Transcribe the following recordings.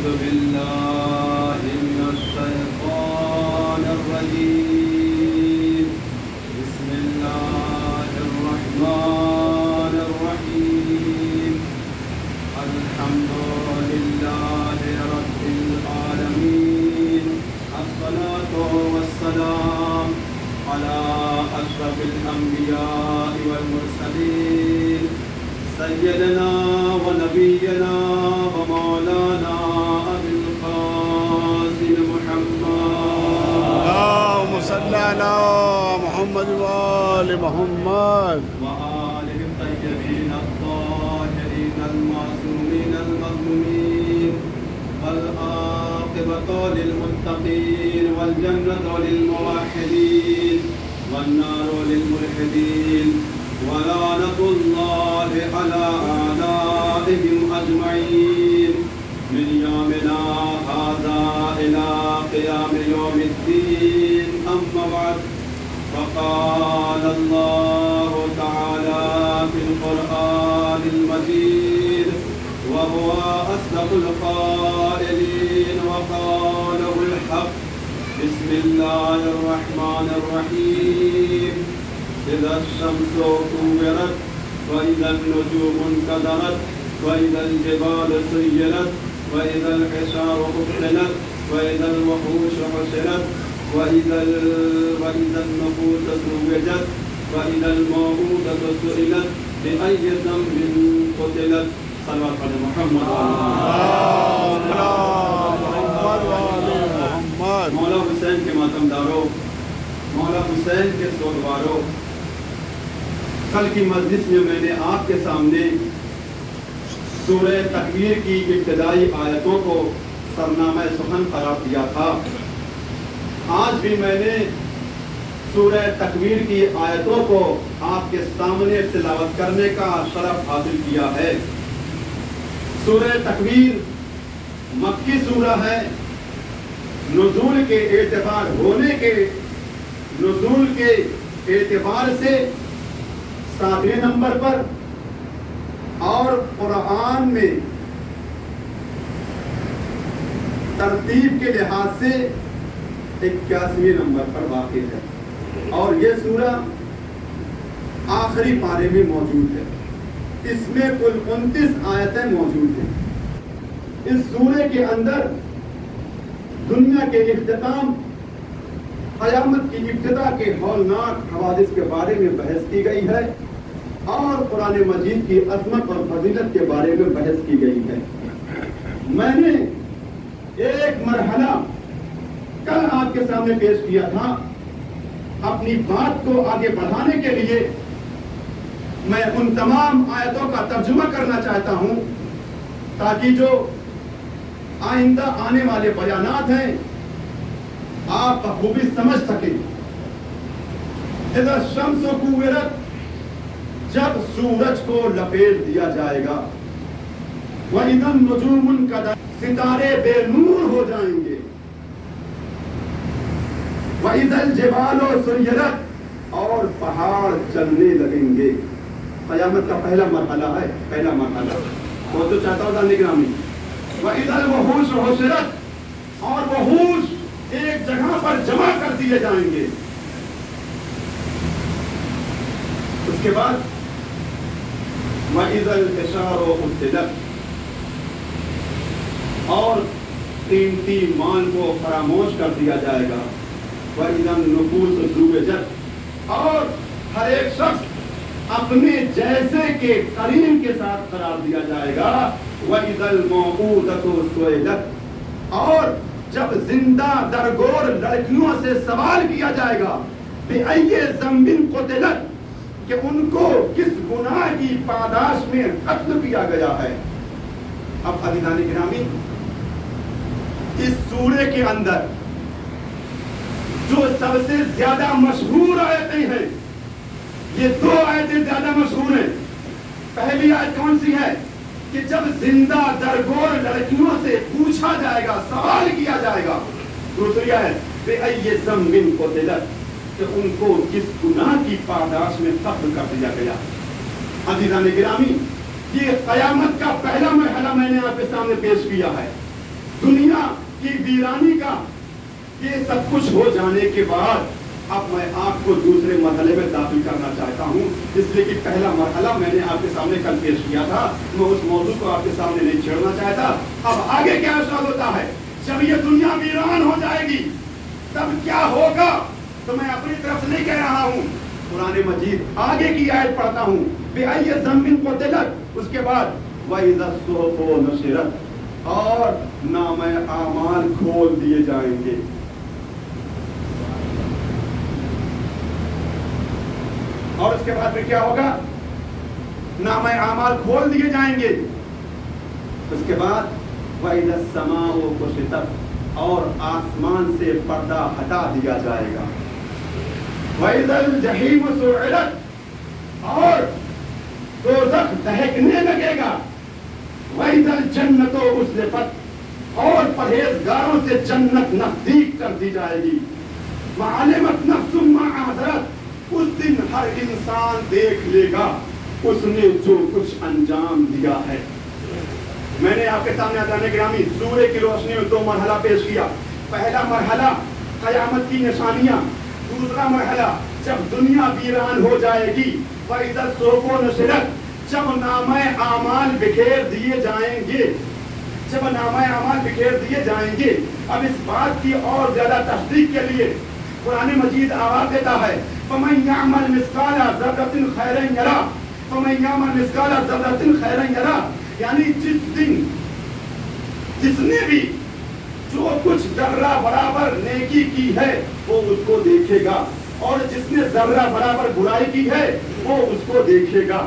أعوذ بالله للمتقين والجنة للموحدين والنار للملحدين ولعنة الله على أعدائهم أجمعين من يومنا هذا إلى قيام يوم الدين. أما بعد فقال الله تعالى في القرآن المجيد وهو أصدق القائلين الله الرحمن الرحيم. إذا الشمس كورت وإذا النجوم انكدرت وإذا الجبال سيرت وإذا العشار أبطلت وإذا الوحوش حشرت وإذا ال- وإذا النفوس زوجت وإذا الموءودة سئلت بأي ذنب قتلت. صلوات على محمد. وآل مولا حسین کے ماتم دارو، مولا حسین کے سوگوارو۔ کل کی مجلس میں میں نے آپ کے سامنے سورہ تکبیر کی ابتدائی آیتوں کو سرنامہ سخن قرار دیا تھا۔ آج بھی میں نے سورہ تکبیر کی آیتوں کو آپ کے سامنے تلاوت کرنے کا شرف حاصل کیا ہے۔ سورہ تکبیر مکی سورہ ہے۔ نزول کے اعتبار ہونے کے نزول کے اعتبار سے ساتویں نمبر پر اور قرآن میں ترتیب کے لحاظ سے اکیاسویں نمبر پر واقع ہے۔ اور یہ سورہ آخری پارے میں موجود ہے۔ اس میں کل انتیس آیتیں موجود ہیں۔ اس سورے کے اندر دنیا کے اختتام، قیامت کی ابتدا کے ہولناک حوادث کے بارے میں بحث کی گئی ہے اور قرآن مجید کی عظمت اور فضیلت کے بارے میں بحث کی گئی ہے۔ میں نے ایک مرحلہ کل آپ کے سامنے پیش کیا تھا۔ اپنی بات کو آگے بڑھانے کے لیے میں ان تمام آیتوں کا ترجمہ کرنا چاہتا ہوں تاکہ جو آئندہ آنے والے بیانات ہیں، آپ بخوبی سمجھ سکیں۔ اذا شمس و کوورت جب سورج کو لپیٹ دیا جائے گا، وَإِذَا النُّجُومُ انْكَدَرَتْ ستارے بے نور ہو جائیں گے۔ وَإِذَا الْجِبَالُ سُيِّرَتْ، اور پہاڑ چلنے لگیں گے۔ قیامت کا پہلا مرحلہ ہے، پہلا مرحلہ۔ وہ تو چاہتا ہوں جاننے گرامی وَإِذَا الْوَحُوشُ حُشِرَتْ، اور وحوش ایک جگہ پر جمع کر دیے جائیں گے۔ اس کے بعد، وَإِذَا الْإِشَارُ أُبْتِلَتْ اور قیمتی مال کو فراموش کر دیا جائے گا۔ وَإِذَا النُّفُوسُ زُوِّجَتْ، اور ہر ایک شخص اپنے جیسے کے قرین کے ساتھ قرار دیا جائے گا۔ وَإِذَا الْمَوْعُودَةُ سُئِلَتْ۔ اور جب زندہ درگور لڑکیوں سے سوال کیا جائے گا، بِأَيِّ ذَنْبٍ قُتِلَتْ؟ کہ ان کو کس گناہ کی پاداش میں قتل کیا گیا ہے۔ اب عزیزان گرامی اس سورے کے اندر جو سب سے زیادہ مشہور آیتیں ہیں، یہ دو آیتیں زیادہ مشہور ہیں۔ پہلی آیت کون سی ہے؟ کہ جب زندہ درگور لڑکیوں سے پوچھا جائے گا، سوال کیا جائے گا، دوسری آیت، بے ائے زمبن کو دلت، کہ ان کو کس گناہ کی پاداش میں قتل کر دیا گیا۔ عزیزان گرامی، یہ قیامت کا پہلا مرحلہ میں نے آپ کے سامنے پیش کیا ہے۔ دنیا کی ویرانی کا یہ سب کچھ ہو جانے کے بعد اب میں آپ کو دوسرے مرحلے میں داخل کرنا چاہتا ہوں۔ اس لیے کہ پہلا مرحلہ میں نے آپ کے سامنے کل پیش کیا تھا۔ میں اس موضوع کو آپ کے سامنے نہیں چھیڑنا چاہتا۔ اب آگے کیا ارشاد ہوتا ہے؟ جب یہ دنیا ویران ہو جائے گی، تب کیا ہوگا؟ تو میں اپنی طرف سے نہیں کہہ رہا ہوں۔ قرآن مجید آگے کی آیت پڑھتا ہوں۔ بے آئیے زمین کو دلت اس کے بعد، وَإِذَا الصُّحُفُ نُشِرَتْ۔ اور نام اعمال کھول دیے جائیں گے۔ اور اس کے بعد پھر کیا ہوگا؟ نام اعمال کھول دیے جائیں گے۔ اس کے بعد وَإِذَا السَّمَاءُ كُشِطَتْ اور آسمان سے پردہ ہٹا دیا جائے گا۔ وَإِذَا الْجَحِيمُ سُعِرَتْ اور دوزخ دہکنے لگے گا۔ وَإِذَا الْجَنَّةُ أُزْلِفَتْ اور پرہیزگاروں سے جنت نزدیک کر دی جائے گی۔ وَعَلِمَتْ نَفْسٌ مَا عَذْرَتْ اس دن ہر انسان دیکھ لے گا، اس نے جو کچھ انجام دیا ہے۔ میں نے آپ کے سامنے آزانے گرامی، سورہ کی روشنی میں دو مرحلہ پیش کیا۔ پہلا مرحلہ، قیامت کی نشانیاں۔ دوسرا مرحلہ، جب دنیا ویران ہو جائے گی۔ وَإِذَا الصُّحُفُ نُشِرَتْ جب نامہ اعمال بکھیر دیے جائیں گے۔ جب نامہ اعمال بکھیر دیے جائیں گے۔ اب اس بات کی اور زیادہ تصدیق کے لیے قرآن مجید آواز دیتا ہے۔ فَمَنْ يَعْمَلْ مِثْقَالَ ذَرَّةٍ خَيْرًا يَرَى۔ فَمَنْ يَعْمَلْ مِثْقَالَ ذَرَّةٍ خَيْرًا يَرَى۔ یعنی جس دن جس نے بھی جو کچھ ذرہ برابر نیکی کی ہے، وہ اس کو دیکھے گا۔ اور جس نے ذرہ برابر برائی کی ہے، وہ اس کو دیکھے گا۔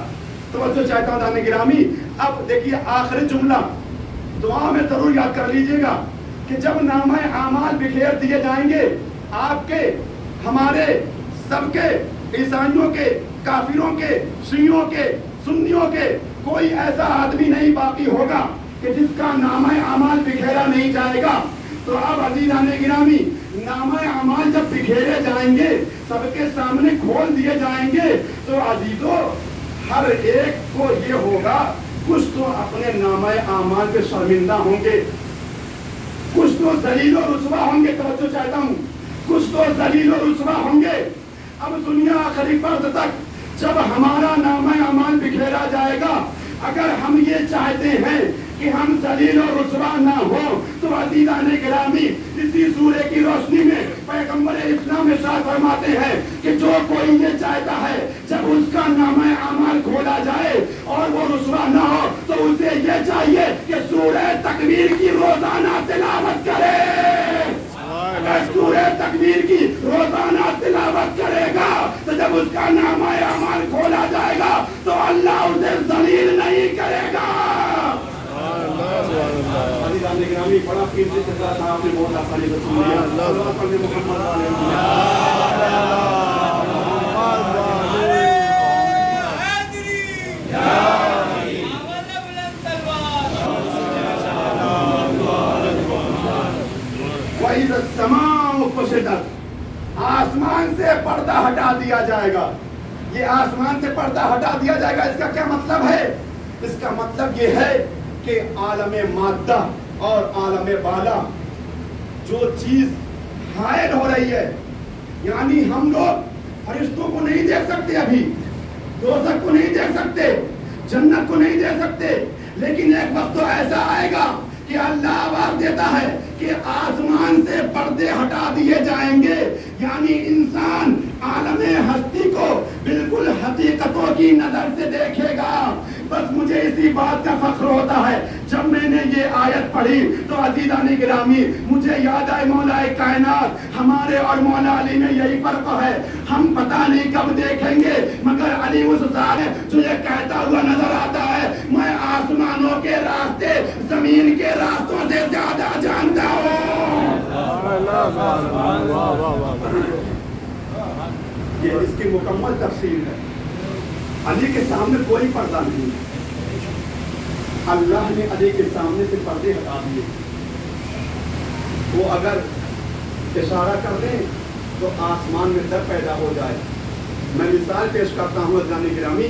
توجہ چاہتا ہوں دانے گرامی، اب دیکھیے آخری جملہ۔ دعا میں ضرور یاد کر لیجیے گا کہ جب نامہ اعمال بکھیر دیے جائیں گے آپ کے، ہمارے سب کے، عیسائیوں کے، کافروں کے، شیعوں کے، سنیوں کے، کوئی ایسا آدمی نہیں باقی ہوگا کہ جس کا نامہ اعمال بکھیرا نہیں جائے گا۔ تو اب عزیزان گرامی نامہ اعمال جب بکھیرے جائیں گے، سب کے سامنے کھول دیے جائیں گے، تو عزیزو، ہر ایک کو یہ ہوگا، کچھ تو اپنے نامہ اعمال پہ شرمندہ ہوں گے۔ کچھ تو ذلیل و رسوا ہوں گے، توجہ چاہتا ہوں۔ کچھ تو ذلیل و رسوا ہوں گے۔ اب دنیا آخری فرد تک جب ہمارا نام اعمال بکھیرا جائے گا، اگر ہم یہ چاہتے ہیں کہ ہم ذلیل و رسوا نہ ہو تو عزیزان گرامی اسی سورے کی روشنی میں پیغمبر اسلام ارشاد فرماتے ہیں کہ جو کوئی یہ چاہتا ہے، جب اس کا نام اعمال کھولا جائے اور وہ رسوا نہ ہو، تو اسے یہ چاہیے کہ سورہ تکبیر کی روزانہ تلاوت سورہ تقدیر کی روزانہ تلاوت کرے گا، تو جب اس کا نام اعمال کھولا جائے گا، تو اللہ اسے ذلیل نہیں کرے گا۔ عزیزان گرامی بڑا قیمتی سلسلہ تھا آپ نے بہت آسانی سے سن لیا اللہ محمد علیہ وسلم وَإِذَا السَّمَاءُ كُشِطَتْ آسمان سے پردہ ہٹا دیا جائے گا۔ یہ آسمان سے پردہ ہٹا دیا جائے گا، اس کا کیا مطلب ہے؟ اس کا مطلب یہ ہے کہ عالم مادہ اور عالم بالا جو چیز حائل ہو رہی ہے یعنی ہم لوگ فرشتوں کو نہیں دیکھ سکتے ابھی، دوزخ کو نہیں دیکھ سکتے، جنت کو نہیں دیکھ سکتے، لیکن ایک وقت تو ایسا آئے گا کہ اللہ آواز دیتا ہے کہ آسمان سے پردے ہٹا دیے جائیں گے۔ یعنی انسان عالم ہستی کو بالکل حقیقتوں کی نظر سے دیکھے گا۔ بس مجھے اسی بات کا فخر یہ آیت پڑھی تو عزیزان گرامی مجھے یاد آئے مولا کائنات، ہمارے اور مولا علی میں یہی فرق ہے۔ ہم پتہ نہیں کب دیکھیں گے، مگر علی اس صاحب جو یہ کہتا ہوا نظر آتا ہے۔ میں آسمانوں کے راستے، زمین کے راستوں سے زیادہ جانتا ہوں۔ یہ اس کی مکمل تفصیل ہے۔ علی کے سامنے کوئی پردہ نہیں ہے۔ اللہ نے علی کے سامنے سے پردے ہٹا دیے۔ وہ اگر اشارہ کر دیں تو آسمان میں در پیدا ہو جائے۔ میں مثال پیش کرتا ہوں ازان گرامی،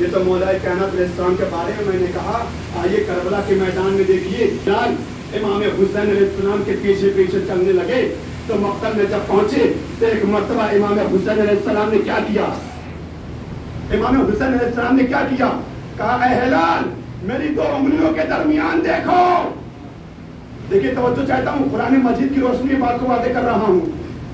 یہ تو مولا کائنات علیہ السلام کے بارے میں میں نے کہا، آئیے کربلا کے میدان میں دیکھیے۔ بلال امام حسین علیہ السلام کے پیچھے پیچھے چلنے لگے۔ تو مقتل میں جب پہنچے تو ایک مرتبہ امام حسین علیہ السلام نے کیا کیا؟ امام حسین علیہ السلام نے کیا کیا؟ کہا، اے ہلال میری دو انگلیوں کے درمیان دیکھو۔ دیکھیے، توجہ چاہتا ہوں، قرآن مجید کی روشنی میں بات کو واضح کر رہا ہوں۔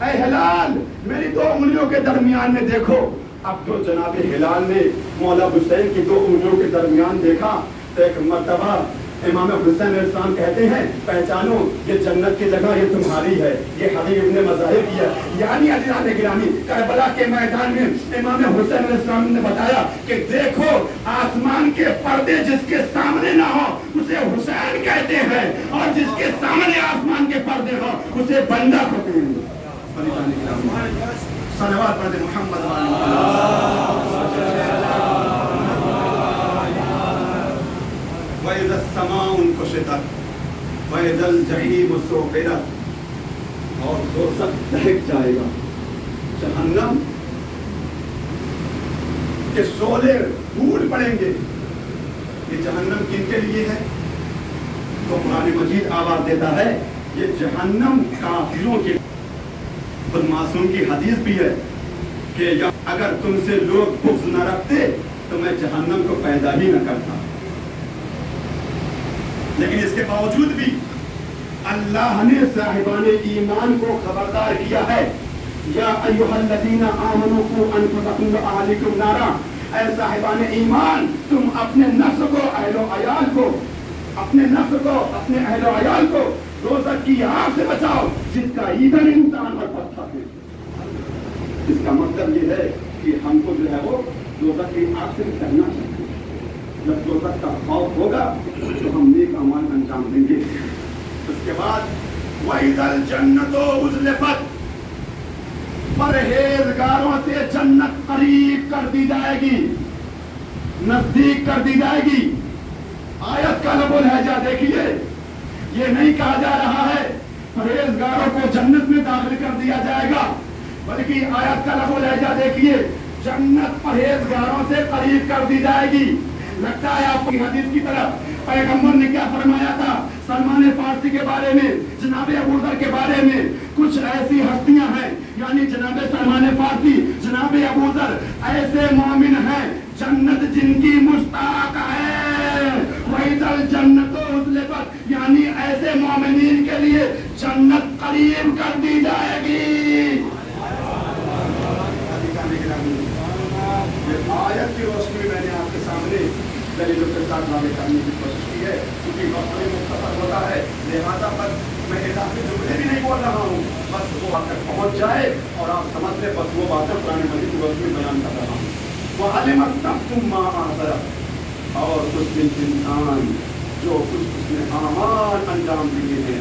اے ہلال، میری دو انگلیوں کے درمیان میں دیکھو۔ اب جو جناب ہلال نے مولا حسین کی دو انگلیوں کے درمیان دیکھا تو ایک مرتبہ امام حسین علیہ السلام کہتے ہیں، پہچانو، یہ جنت کی جگہ یہ تمہاری ہے، یہ حبیب ابن مظاہر کی ہے۔ یعنی عزیزان گرامی، کربلا کے میدان میں امام حسین علیہ السلام نے بتایا کہ دیکھو، آسمان کے پردے جس کے سامنے نہ ہو اسے حسین کہتے ہیں۔ اور جس کے سامنے آسمان کے پردے ہو اسے بندہ کہتے ہیں۔ صلوات پڑھ محمد وعلی وَإِذَا السَّمَاءُ انْكُشِطَتْ وَإِذَا الْجَحِيمُ سُعِّرَتْ اور دوزخ دہک جائے گا۔ جہنم کے شعلے پھول پڑیں گے۔ یہ جہنم کن کے لیے ہے؟ تو قرآن مجید آواز دیتا ہے، یہ جہنم کافروں کے خود معصوم کی حدیث بھی ہے کہ اگر تم سے لوگ بغض نہ رکھتے تو میں جہنم کو پیدا ہی نہ کرتا۔ لیکن اس کے باوجود بھی اللہ نے صاحبان ایمان کو خبردار کیا ہے۔ یا ایوہ الذین آمنوا قو انفسکم و اہلکم نارا۔ اے صاحبان ایمان، تم اپنے نفس کو، اہل و عیال کو، اپنے نفس کو، اپنے اہل و عیال کو دوزخ کی آگ سے بچاؤ، جس کا ایندھن انسان اور پتھر ہے۔ اس کا مطلب یہ ہے کہ ہم کو جو ہے وہ دوزخ کی آگ سے کرنا چاہیے۔ جب دوزخ کا خوف ہوگا تو ہم نیک اعمال انجام دیں گے اس کے بعد وَإِذَا الْجَنَّةُ أُزْلِفَتْ، پرہیزگاروں سے جنت قریب کر دی جائے گی، نزدیک کر دی جائے گی۔ آیت کا لب و لہجہ دیکھیے۔ یہ نہیں کہا جا رہا ہے، پرہیزگاروں کو جنت میں داخل کر دیا جائے گا، بلکہ آیت کا لب و لہجہ دیکھیے۔ جنت پرہیزگاروں سے قریب کر دی جائے گی۔ لگتا ہے آپ کی حدیث کی طرف پیغمبر نے کیا فرمایا تھا؟ سلمان فارسی کے بارے میں، جناب ابو ذر کے بارے میں کچھ ایسی ہستیاں ہیں یعنی جناب سلمان فارسی، جناب ابو ذر، ایسے مومن ہیں جنت جن کی مشتاق ہے۔ وَإِذَا الْجَنَّةُ أُزْلِفَتْ یعنی ایسے مومنین کے لیے جنت قریب کر دی جائے گی یہ آیت کی روشنی میں میں نے آپ کے سامنے دلیلوں کے ساتھ واضح کرنے کی کوشش کی ہے کیونکہ وقت میں مختصر ہوتا ہے، لہٰذا بس میں اضافی جملے بھی نہیں بول رہا ہوں۔ بس وہ وہاں تک پہنچ جائے اور آپ سمجھ لیں، بس وہ باتیں پرانے مجید کی روشنی میں بیان کر رہا ہوں۔ وہ علمت تم ماں اور کچھ دن انسان جو کچھ اس نے اعمال انجام دیے ہیں،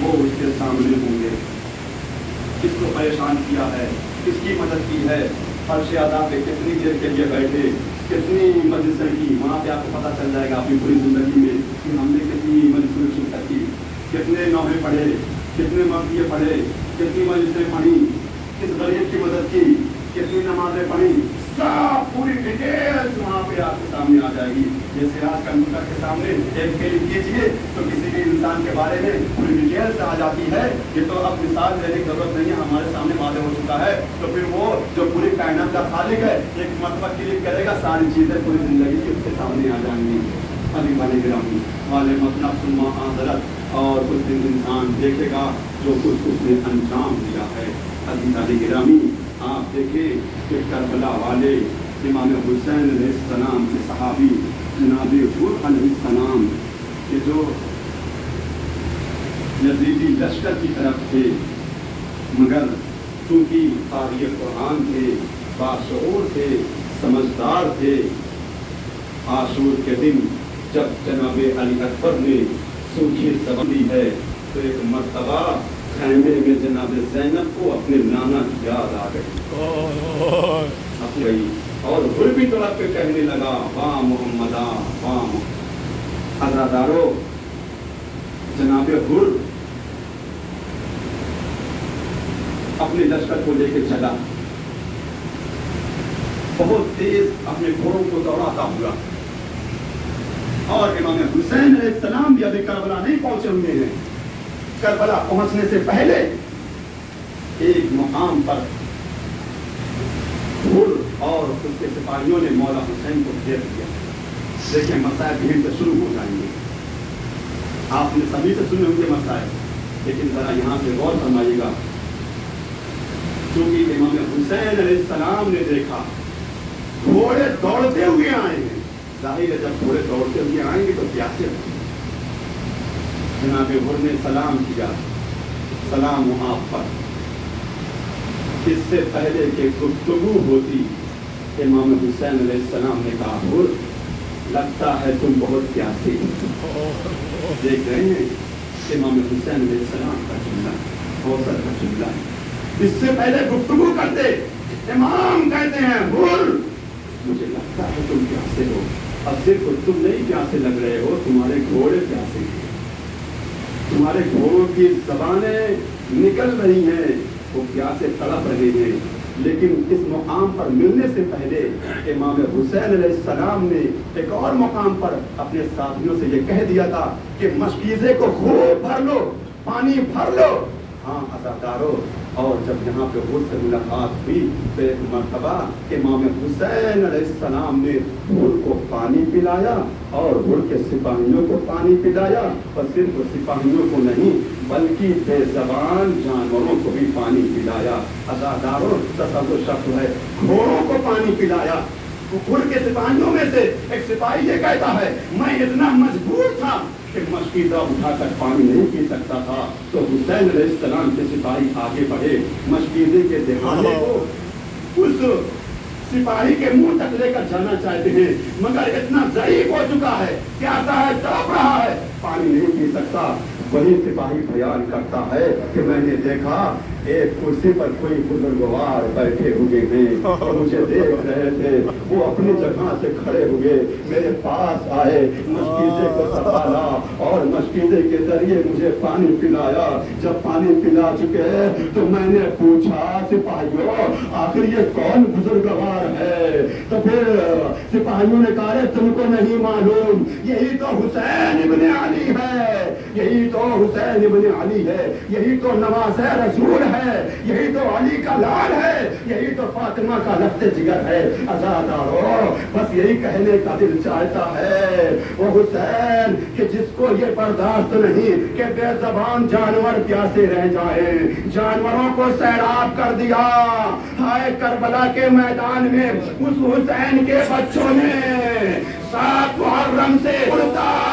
وہ اس کے سامنے ہوں گے۔ کس کو پریشان کیا ہے؟ کس کی مدد کی ہے؟ فرش ادا پہ کتنی دیر کے لیے بیٹھے، کتنی مجلسیں کی، وہاں پہ آپ کو پتہ چل جائے گا اپنی پوری زندگی میں کہ ہم نے کتنی مجلسیں شرکت کی، کتنے نوحے پڑھے، کتنے مرضیے پڑھے، کتنی مجلسیں پڑھی، کس غریب کی مدد کی، کتنی نمازیں پڑھی سب پوری ڈیٹیلس وہاں پہ آپ کے سامنے آ جائے گی۔ جیسے آج کمپیوٹر کے سامنے ایک کلک کیجیے تو کسی بھی انسان کے بارے میں پوری ڈیٹیلس آ جاتی ہے۔ یہ تو اب مثال دینے کی ضرورت نہیں ہے۔ ہمارے سامنے واضح ہو چکا ہے۔ تو پھر وہ جو پوری کائنات کا خالق ہے، ایک مرتبہ کلک کرے گا، ساری چیزیں پوری زندگی کی اس کے سامنے آ جائیں گی۔ علی والے گرامی والے مطلب سلما حضرت اور کچھ دن انسان دیکھے گا۔ جو کچھ اس نے انجام دیا ہے۔ علی علی گرامی، آپ دیکھیں کہ کربلا والے امام حسین علیہ السلام کے صحابی جناب حور علیہ السلام کے جو یزیدی لشکر کی طرف تھے، مگر چونکہ قاری قرآن تھے باشعور تھے، سمجھدار تھے، آشور کے دن جب جناب علی اکبر نے سوکھی سبندی ہے تو ایک مرتبہ خیمے میں جناب زینب کو اپنے نانا کی یاد آ گئی۔ اپنی گئی اور پھر بھی طرف پہ کہنے لگا، واہ محمدہ واہ حضرادارو جناب حر اپنے لشکر کو لے کے چلا۔ بہت تیز اپنے گھوڑوں کو دوڑاتا ہوا۔ اور امام حسین علیہ السلام بھی ابھی کربلا نہیں پہنچے ہوئے ہیں۔ کربلا پہنچنے سے پہلے ایک مقام پر گھڑ اور اس کے سپاہیوں نے مولا حسین کو گھیر دیا دیکھیں مسائل بھیڑ سے شروع ہو جائیں گے۔ آپ نے سبھی سے سنے ہوں گے مسائل، لیکن ذرا یہاں سے غور فرمائیے گا۔ کیونکہ امام حسین علیہ السلام نے دیکھا، گھوڑے دوڑتے ہوئے آئے ہیں۔ ظاہر ہے جب گھوڑے دوڑتے ہوئے آئیں گے تو پیاسے ہوں جناب غر نے سلام کیا، سلام وہاں پر۔ اس سے پہلے کہ گفتگو ہوتی، امام حسین علیہ السلام نے کہا غر لگتا ہے تم بہت پیاسے دیکھ رہے ہیں، امام حسین علیہ السلام کا جملہ حوصل کا جملہ۔ اس سے پہلے گفتگو کرتے، امام کہتے ہیں بول مجھے لگتا ہے تم پیاسے ہو۔ اب صرف تم نہیں پیاسے لگ رہے ہو، تمہارے گھوڑے پیاسے ہیں۔ تمہارے گھوڑوں کی زبانیں نکل رہی ہیں وہ پیاسے تڑپ رہے ہیں۔ لیکن اس مقام پر ملنے سے پہلے امام حسین علیہ السلام نے ایک اور مقام پر اپنے ساتھیوں سے یہ کہہ دیا تھا کہ مشکیزے کو خوب بھر لو، پانی بھر لو۔ ہاں ازادارو اور جب یہاں پہ غر سے ملاقات ہوئی تو ایک مرتبہ امام حسین علیہ السلام نے غر کو پانی پلایا اور غر کے سپاہیوں کو پانی پلایا۔ اور صرف سپاہیوں کو نہیں، بلکہ بے زبان جانوروں کو بھی پانی پلایا۔ ازاداروں تصور شخص ہے، گھوڑوں کو پانی پلایا۔ غر کے سپاہیوں میں سے ایک سپاہی یہ کہتا ہے، میں اتنا مجبور تھا کہ مشکیزہ اٹھا کر پانی نہیں پی سکتا تھا تو حسین علیہ السلام کے سپاہی آگے بڑھے مشکیزے کے دہانے کو اس سپاہی کے منہ تک لے کر جانا چاہتے ہیں۔ مگر اتنا ضعیف ہو چکا ہے پیاسا ہے تڑپ رہا ہے پانی نہیں پی سکتا۔ وہی سپاہی بیان کرتا ہے کہ میں نے دیکھا ایک کرسی پر کوئی بزرگوار بیٹھے ہوئے ہیں۔ اور مجھے دیکھ رہے تھے۔ وہ اپنی جگہ سے کھڑے ہوئے میرے پاس آئے۔ مشکیزے کو سنبھالا اور مشکیزے کے ذریعے مجھے پانی پلایا۔ جب پانی پلا چکے تو میں نے پوچھا، سپاہیوں، آخر یہ کون بزرگوار ہے؟ تو پھر سپاہیوں نے کہا تم کو نہیں معلوم، یہی تو حسین ابن علی ہے۔ یہی تو حسین ابن علی ہے، یہی تو نواز رسول ہے، یہی تو علی کا لال ہے، یہی تو فاطمہ کا لفت جگر ہے۔ ازادارو بس یہی کہنے کا دل چاہتا ہے۔ وہ حسین کہ جس کو یہ برداشت نہیں کہ بے زبان جانور پیاسے رہ جائیں۔ جانوروں کو سیراب کر دیا۔ ہائے کربلا کے میدان میں اس حسین کے بچوں نے سات محرم سے اڑتا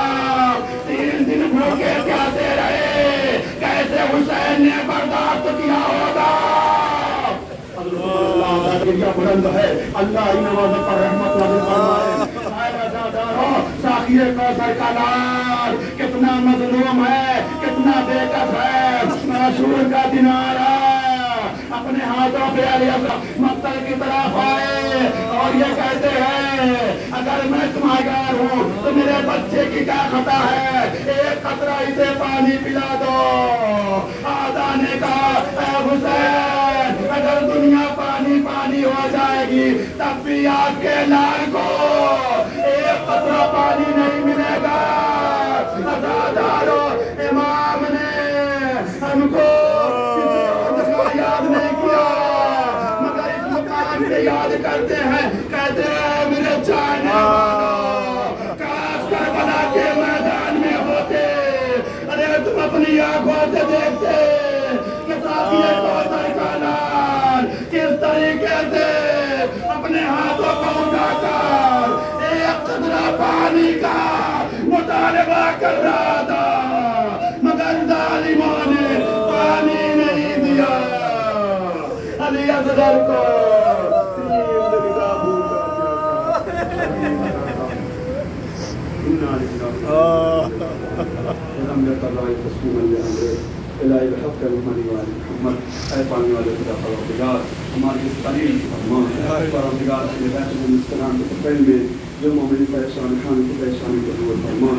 بھوکے پیاسے رہے کیسے حسین نے برداشت کیا ہوگا؟ اللہ کا بلند ہے اللہ ان نمازوں پر رحمت والے فرمائے اے کوثر کا لال کتنا مظلوم ہے، کتنا بے کس ہے معشور کا دن آیا اپنے ہاتھوں پہ علی اصغر مقتل کی طرف آئے۔ اور یہ کہتے ہیں، اگر میں تمہارا ہوں تو میرے بچے کی کیا خطا ہے؟ ایک قطرہ اسے پانی پلا دو۔ آدھا نے کہا، اے حسین، اگر دنیا پانی پانی ہو جائے گی تب بھی آپ کے لال کو ایک قطرہ پانی نہیں ملے گا۔ ازادارو امام نے۔ ہم کو مقام یاد کرتے ہیں، کہتے ہیں میرے چاہنے والوں کاش کربلا کے میدان میں ہوتے۔ ارے، تم اپنی آنکھوں سے دیکھتے کہ ساتھی کوثر کا لال کس طریقے سے اپنے ہاتھوں کو اٹھا کر ایک قطرہ پانی کا مطالبہ کر رہا تھا، مگر ظالموں نے پانی نہیں دیا۔ علی اصغر کو تین دن کا بھوکا پیاسا لم يقل تسليما لأمره إلهي بحق المحمد وآل محمد، اے پانے والے خدا پروردگار ہمارے اس قلیل فرمان اے پروردگار اپنے بیت السلام کے پہل میں جو مومن پریشان خان کی پریشانی کو دور فرما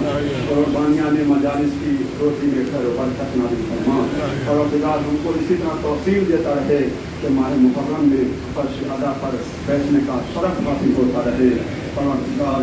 اور بانیان مجالس کی روٹی میں گھر برکت نازل فرما اور خدا ہم کو اسی طرح توفیق دیتا رہے کہ ماہ محرم میں فرش ادا پر بیٹھنے کا شرف حاصل ہوتا رہے۔ اور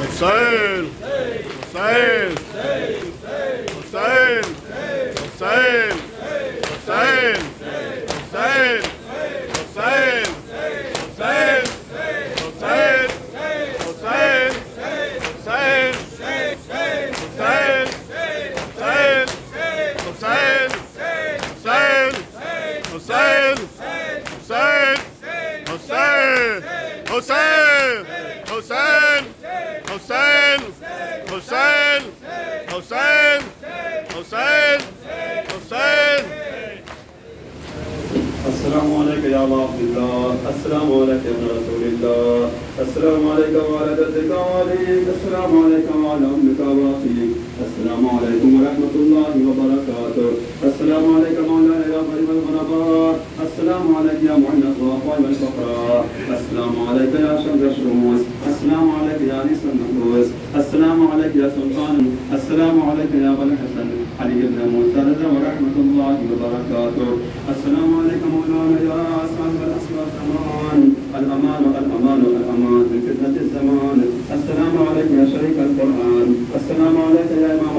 حسين حسين حسين حسين حسين السلام علیکم یا رسول اللہ السلام علیکم وعلى جدك وعليك السلام عليكم وعلى أمك وأخيك. السلام عليكم ورحمة الله وبركاته. السلام عليكم مولانا يا غريب الغرباء السلام عليك يا معين الضعفاء والفقراء. السلام عليك يا شمس الشموس. السلام عليك يا أنيس النفوس. السلام عليك يا سلطان. السلام عليك يا أبا الحسن. علي بن موسى رضا ورحمة الله وبركاته. السلام عليك مولانا يا أسعد والأسرى الأمان الأمان الأمان الأمان من فتنة الزمان. السلام عليك يا شريك القرآن. السلام عليك يا إمام